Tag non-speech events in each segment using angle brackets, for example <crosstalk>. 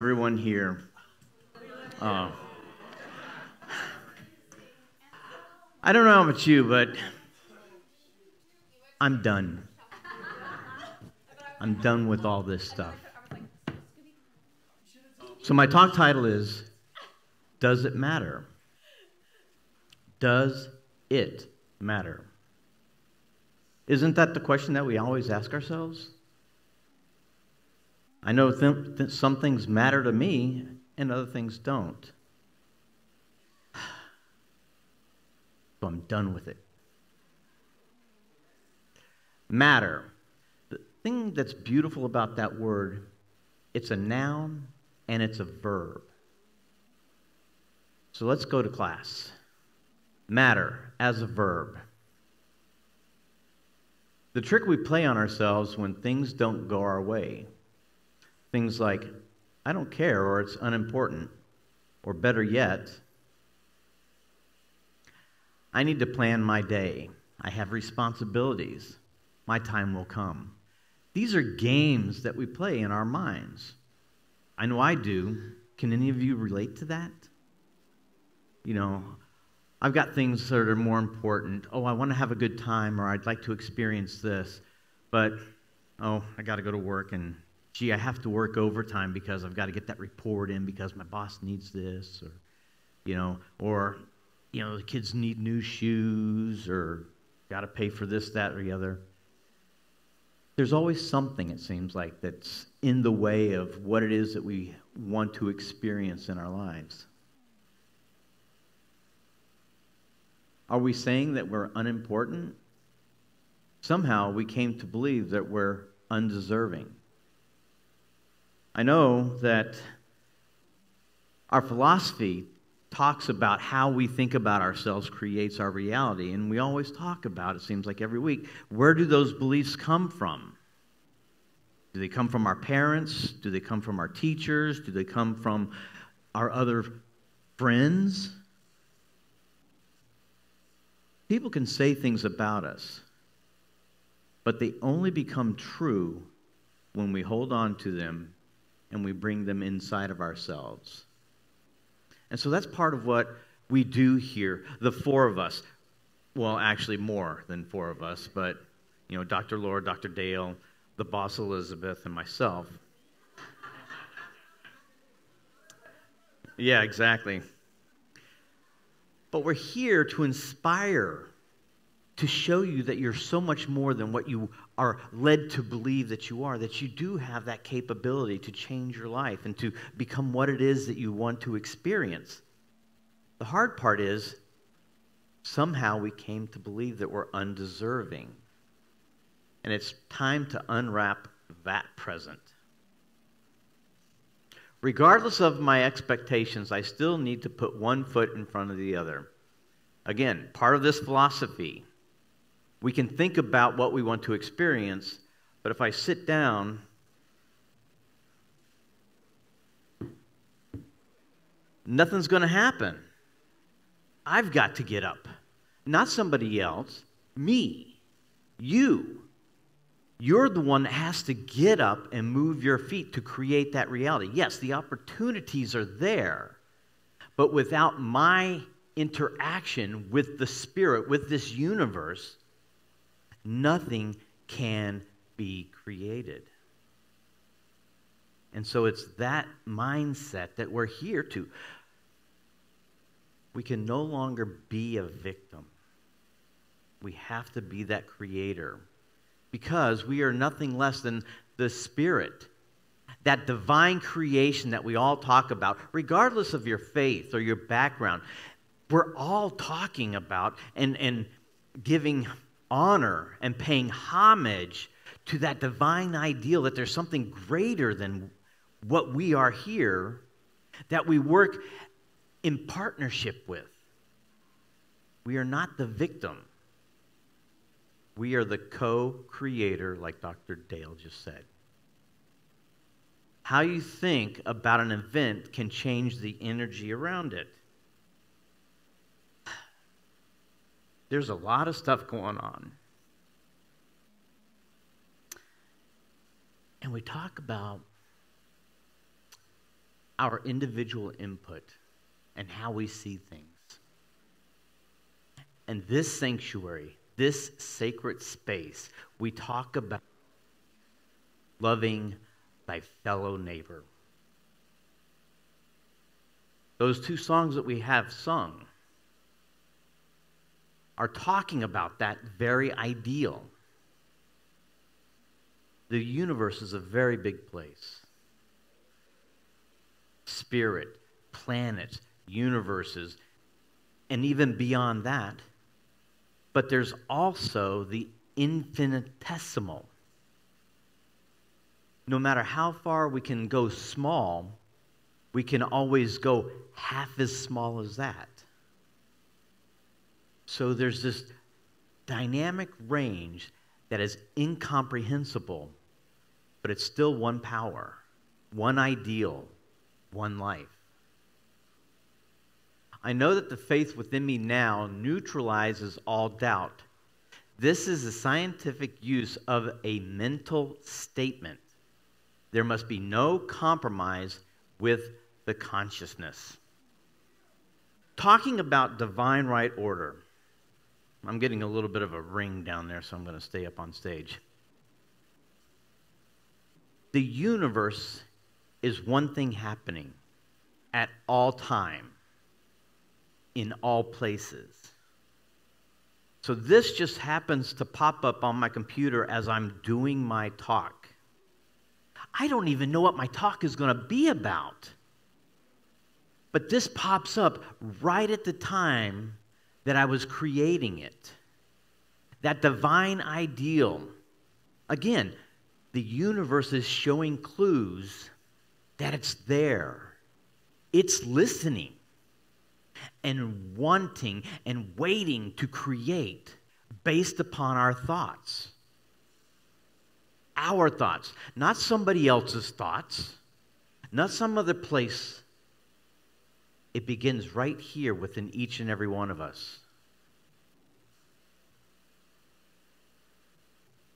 everyone here. Uh, I don't know about you, but I'm done. I'm done with all this stuff. So, my talk title is Does It Matter? Does it matter? Isn't that the question that we always ask ourselves? I know th- th- some things matter to me and other things don't. So I'm done with it. Matter. The thing that's beautiful about that word, it's a noun and it's a verb. So let's go to class. Matter as a verb. The trick we play on ourselves when things don't go our way Things like, I don't care, or it's unimportant, or better yet, I need to plan my day. I have responsibilities. My time will come. These are games that we play in our minds. I know I do. Can any of you relate to that? You know, I've got things that are more important. Oh, I want to have a good time, or I'd like to experience this, but oh, I got to go to work and gee, I have to work overtime because I've got to get that report in because my boss needs this, or, you know, or, you know, the kids need new shoes, or got to pay for this, that, or the other. There's always something, it seems like, that's in the way of what it is that we want to experience in our lives. Are we saying that we're unimportant? Somehow we came to believe that we're undeserving. I know that our philosophy talks about how we think about ourselves creates our reality. And we always talk about, it seems like every week, where do those beliefs come from? Do they come from our parents? Do they come from our teachers? Do they come from our other friends? People can say things about us, but they only become true when we hold on to them and we bring them inside of ourselves. And so that's part of what we do here, the four of us. Well, actually, more than four of us, but, you know, Dr. Laura, Dr. Dale, the boss Elizabeth, and myself. <laughs> yeah, exactly. But we're here to inspire to show you that you're so much more than what you are led to believe that you are, that you do have that capability to change your life and to become what it is that you want to experience. The hard part is somehow we came to believe that we're undeserving. And it's time to unwrap that present. Regardless of my expectations, I still need to put one foot in front of the other. Again, part of this philosophy we can think about what we want to experience, but if I sit down, nothing's going to happen. I've got to get up. Not somebody else, me, you. You're the one that has to get up and move your feet to create that reality. Yes, the opportunities are there, but without my interaction with the Spirit, with this universe, nothing can be created. And so it's that mindset that we're here to. We can no longer be a victim. We have to be that creator because we are nothing less than the Spirit. That divine creation that we all talk about, regardless of your faith or your background, we're all talking about and, and giving honor and paying homage to that divine ideal that there's something greater than what we are here that we work in partnership with. We are not the victim. We are the co creator, like Dr. Dale just said. How you think about an event can change the energy around it. There's a lot of stuff going on. And we talk about our individual input and how we see things. And this sanctuary, this sacred space, we talk about loving thy fellow neighbor. Those two songs that we have sung are talking about that very ideal. The universe is a very big place. Spirit, planets, universes, and even beyond that. But there's also the infinitesimal. No matter how far we can go small, we can always go half as small as that. So there's this dynamic range that is incomprehensible, but it's still one power, one ideal, one life. I know that the faith within me now neutralizes all doubt. This is a scientific use of a mental statement. There must be no compromise with the consciousness. Talking about divine right order, I'm getting a little bit of a ring down there, so I'm going to stay up on stage. The universe is one thing happening at all time, in all places. So this just happens to pop up on my computer as I'm doing my talk. I don't even know what my talk is going to be about. But this pops up right at the time that I was creating it. That divine ideal. Again, the universe is showing clues that it's there. It's listening and wanting and waiting to create based upon our thoughts our thoughts, not somebody else's thoughts, not some other place. It begins right here within each and every one of us.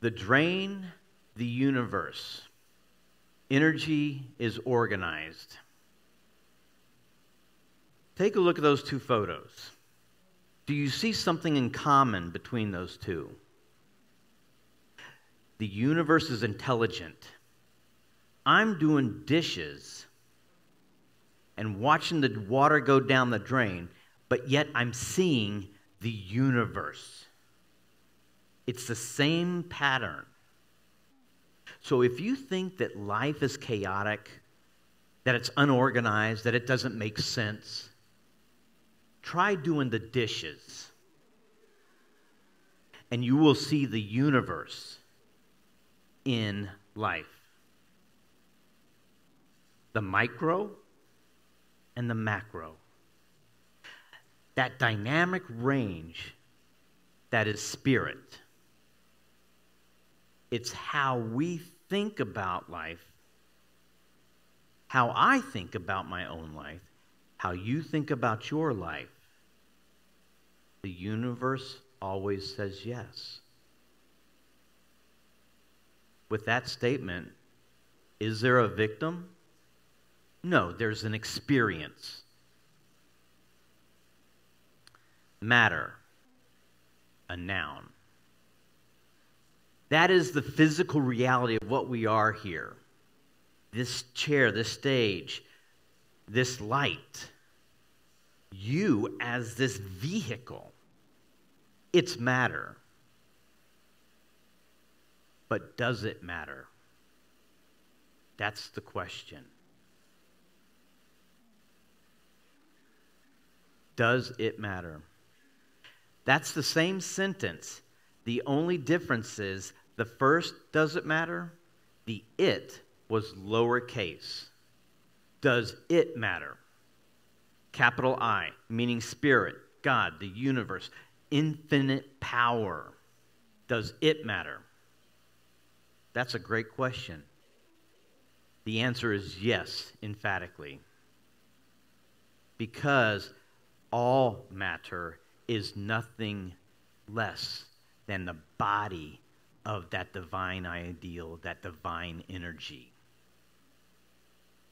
The drain, the universe. Energy is organized. Take a look at those two photos. Do you see something in common between those two? The universe is intelligent. I'm doing dishes and watching the water go down the drain, but yet I'm seeing the universe. It's the same pattern. So if you think that life is chaotic, that it's unorganized, that it doesn't make sense, try doing the dishes. And you will see the universe in life the micro and the macro. That dynamic range that is spirit. It's how we think about life, how I think about my own life, how you think about your life. The universe always says yes with that statement is there a victim? No, there's an experience. Matter, a noun. That is the physical reality of what we are here. This chair, this stage, this light. You as this vehicle. It's matter. But does it matter? That's the question. Does it matter? That's the same sentence. The only difference is the first does it matter? The it was lowercase. Does it matter? Capital I, meaning spirit, God, the universe, infinite power. Does it matter? That's a great question. The answer is yes, emphatically. Because all matter is nothing less than the body of that divine ideal, that divine energy.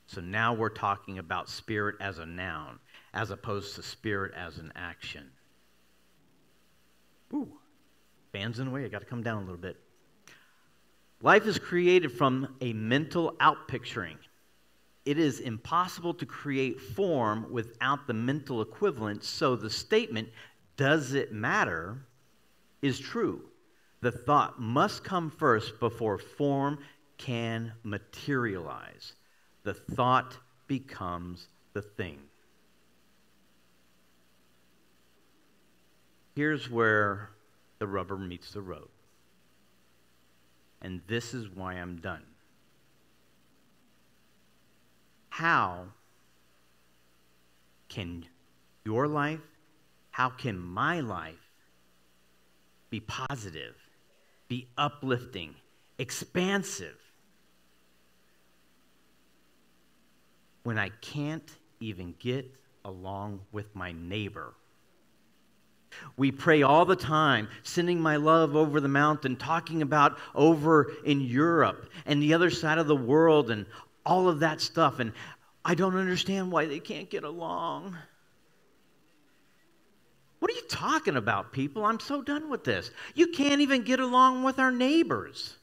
So now we're talking about spirit as a noun as opposed to spirit as an action. Ooh, fans in the way. I got to come down a little bit. Life is created from a mental outpicturing. It is impossible to create form without the mental equivalent, so the statement, does it matter, is true. The thought must come first before form can materialize. The thought becomes the thing. Here's where the rubber meets the road. And this is why I'm done. How can your life, how can my life be positive, be uplifting, expansive, when I can't even get along with my neighbor? We pray all the time, sending my love over the mountain, talking about over in Europe and the other side of the world and all of that stuff. And I don't understand why they can't get along. What are you talking about, people? I'm so done with this. You can't even get along with our neighbors.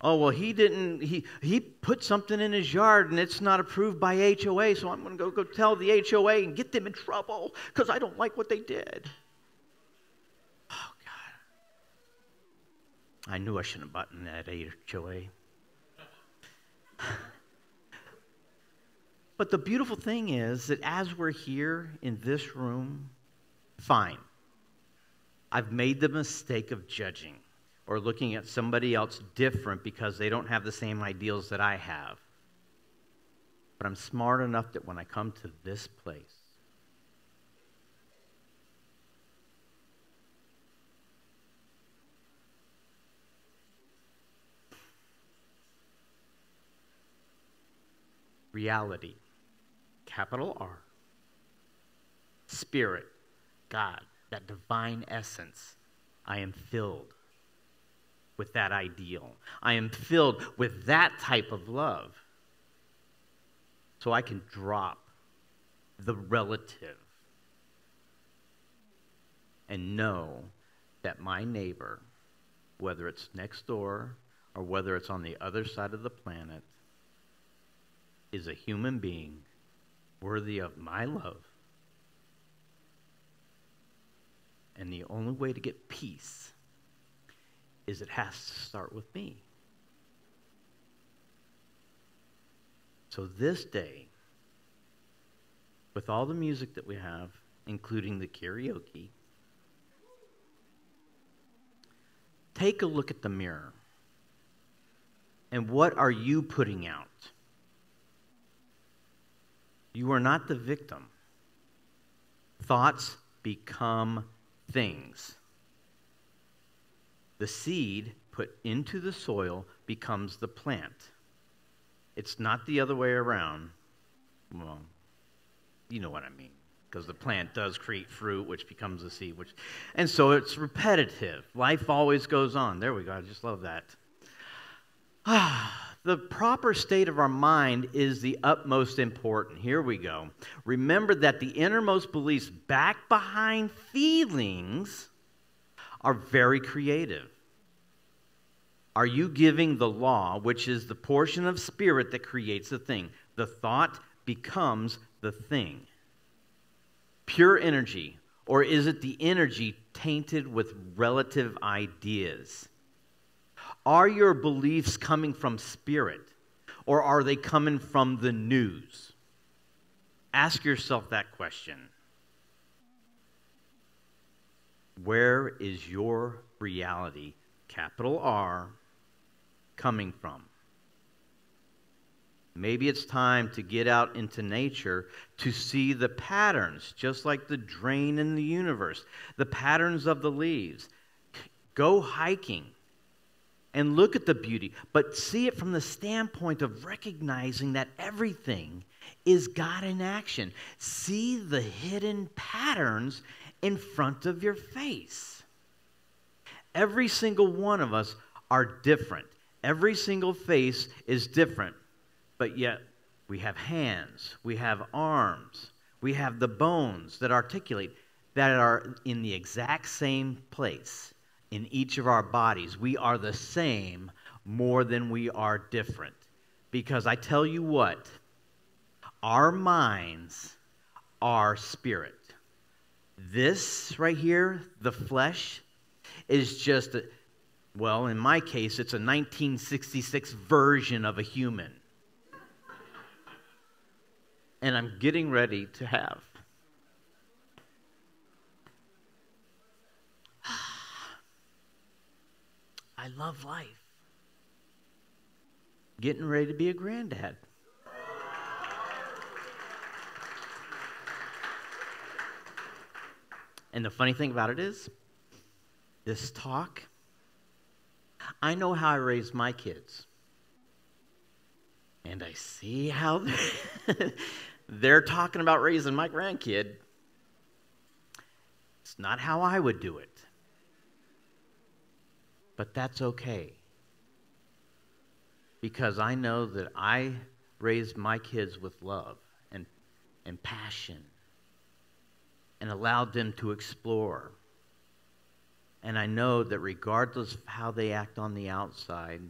Oh, well, he didn't, he, he put something in his yard and it's not approved by HOA, so I'm going to go, go tell the HOA and get them in trouble because I don't like what they did. Oh, God. I knew I shouldn't have bought that HOA. But the beautiful thing is that as we're here in this room, fine. I've made the mistake of judging or looking at somebody else different because they don't have the same ideals that I have. But I'm smart enough that when I come to this place, reality, capital R, spirit, God, that divine essence. I am filled with that ideal. I am filled with that type of love. So I can drop the relative and know that my neighbor, whether it's next door or whether it's on the other side of the planet, is a human being worthy of my love. And the only way to get peace is it has to start with me. So this day, with all the music that we have, including the karaoke, take a look at the mirror. And what are you putting out? You are not the victim. Thoughts become things. The seed put into the soil becomes the plant. It's not the other way around. Well, you know what I mean. Because the plant does create fruit, which becomes the seed, which, and so it's repetitive. Life always goes on. There we go. I just love that. <sighs> Ah, the proper state of our mind is the utmost important. Here we go. Remember that the innermost beliefs back behind feelings are very creative. Are you giving the law, which is the portion of spirit that creates the thing? The thought becomes the thing. Pure energy, or is it the energy tainted with relative ideas? Are your beliefs coming from spirit or are they coming from the news? Ask yourself that question. Where is your reality, capital R, coming from? Maybe it's time to get out into nature to see the patterns, just like the drain in the universe, the patterns of the leaves. Go hiking and look at the beauty, but see it from the standpoint of recognizing that everything is God in action. See the hidden patterns in front of your face. Every single one of us are different. Every single face is different, but yet we have hands, we have arms, we have the bones that articulate, that are in the exact same place in each of our bodies. We are the same more than we are different. Because I tell you what, our minds are spirit. This right here, the flesh, is just, a, well, in my case, it's a 1966 version of a human. and I'm getting ready to have. I love life. Getting ready to be a granddad. And the funny thing about it is, this talk, I know how I raised my kids. And I see how <laughs> they're talking about raising my grandkid. It's not how I would do it. But that's okay. Because I know that I raised my kids with love and, and passion and allowed them to explore. And I know that regardless of how they act on the outside,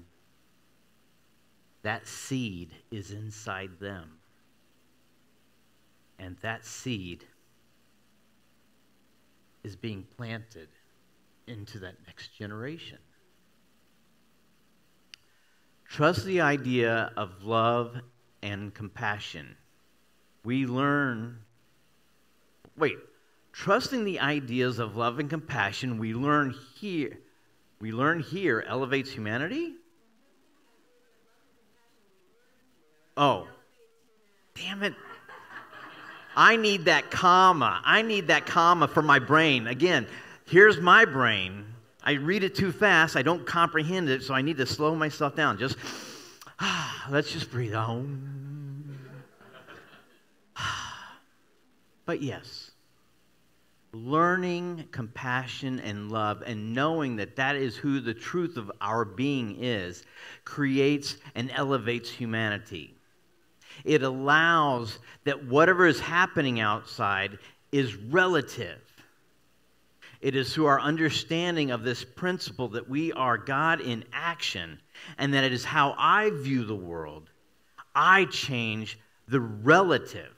that seed is inside them. And that seed is being planted into that next generation. Trust the idea of love and compassion. We learn, wait, Trusting the ideas of love and compassion we learn here, we learn here elevates humanity? Oh. Damn it. I need that comma. I need that comma for my brain. Again, here's my brain. I read it too fast. I don't comprehend it, so I need to slow myself down. Just <sighs> let's just breathe on. <sighs> but yes, learning compassion and love and knowing that that is who the truth of our being is creates and elevates humanity. It allows that whatever is happening outside is relative. It is through our understanding of this principle that we are God in action and that it is how I view the world. I change the relative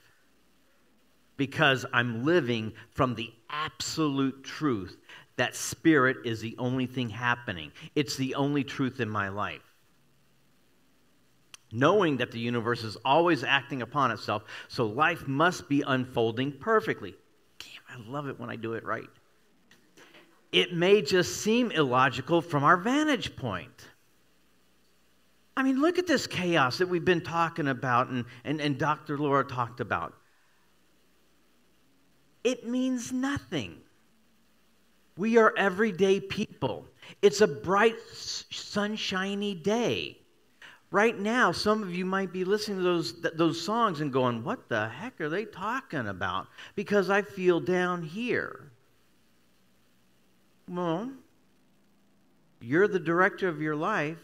because I'm living from the absolute truth that spirit is the only thing happening. It's the only truth in my life. Knowing that the universe is always acting upon itself, so life must be unfolding perfectly. Damn, I love it when I do it right. It may just seem illogical from our vantage point. I mean, look at this chaos that we've been talking about and, and, and Dr. Laura talked about it means nothing. We are everyday people. It's a bright, sunshiny day. Right now, some of you might be listening to those, those songs and going, What the heck are they talking about? Because I feel down here. Well, you're the director of your life.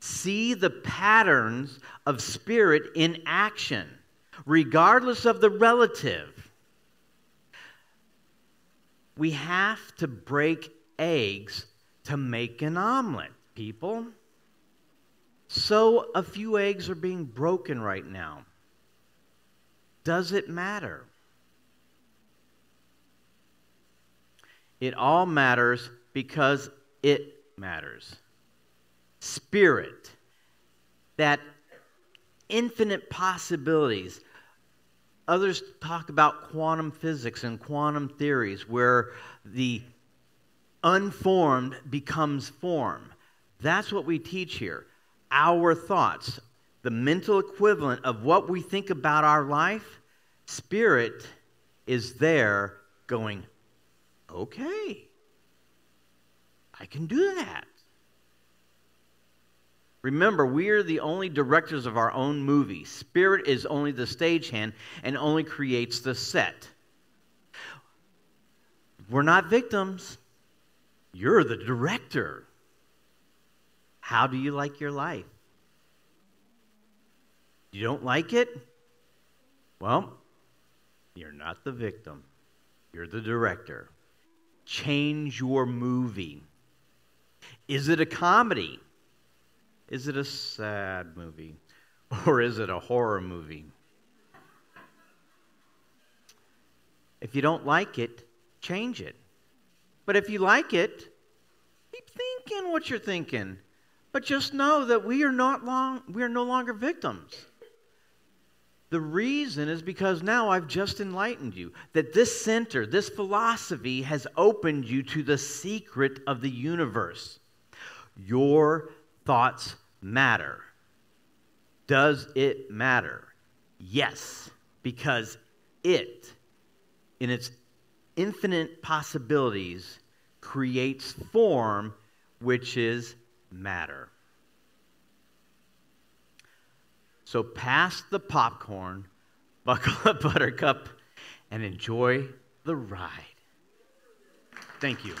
See the patterns of spirit in action, regardless of the relative we have to break eggs to make an omelet, people. So a few eggs are being broken right now. Does it matter? It all matters because it matters. Spirit, that infinite possibilities, Others talk about quantum physics and quantum theories, where the unformed becomes form. That's what we teach here. Our thoughts, the mental equivalent of what we think about our life, spirit is there going, okay, I can do that. Remember, we are the only directors of our own movie. Spirit is only the stagehand and only creates the set. We're not victims. You're the director. How do you like your life? You don't like it? Well, you're not the victim, you're the director. Change your movie. Is it a comedy? Is it a sad movie? <laughs> Or is it a horror movie? If you don't like it, change it. But if you like it, keep thinking what you're thinking. But just know that we are not long we are no longer victims. The reason is because now I've just enlightened you that this center, this philosophy has opened you to the secret of the universe. Your thoughts matter. Does it matter? Yes, because it, in its infinite possibilities, creates form, which is matter. So pass the popcorn, <laughs> buckle up, Buttercup, and enjoy the ride. Thank you.